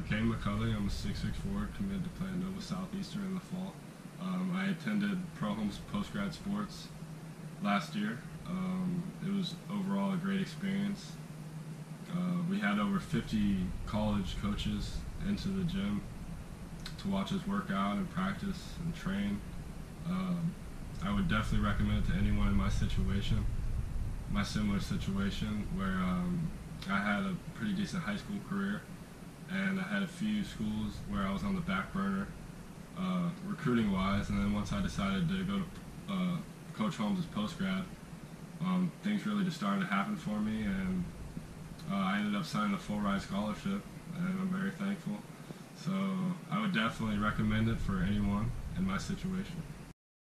I'm Kaine McColley. I'm a 6'6 forward committed to play at Nova Southeastern in the fall. Um, I attended Pro Holmes Postgrad Sports last year. Um, it was overall a great experience. Uh, we had over 50 college coaches into the gym to watch us work out and practice and train. Um, I would definitely recommend it to anyone in my situation, my similar situation, where um, I had a pretty decent high school career and I had a few schools where I was on the back burner uh, recruiting wise. And then once I decided to go to uh, Coach Holmes' post grad, um, things really just started to happen for me, and uh, I ended up signing a full ride scholarship, and I'm very thankful. So I would definitely recommend it for anyone in my situation.